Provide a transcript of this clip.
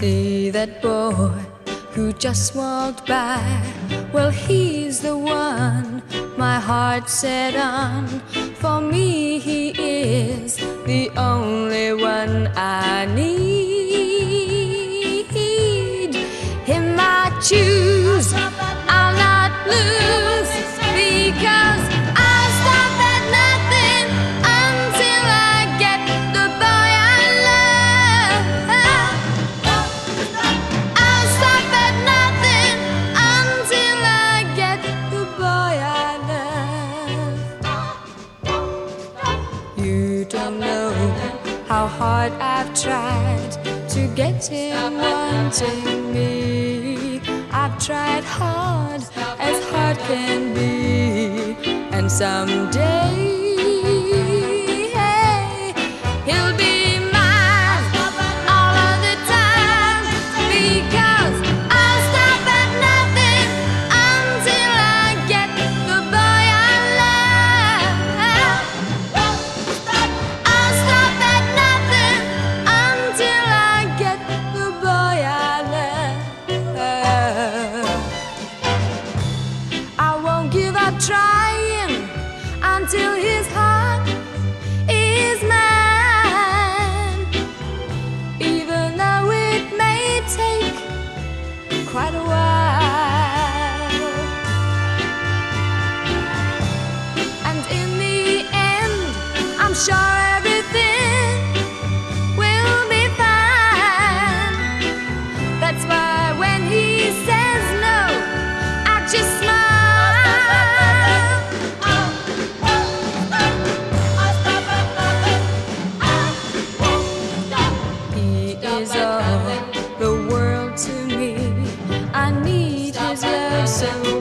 See that boy who just walked by? Well, he's the one my heart set on. For me, he is the only one I need. Don't know how hard I've tried to get him wanting me. I've tried hard as hard can be, and someday trying until his heart is mine. Even though it may take quite a while. World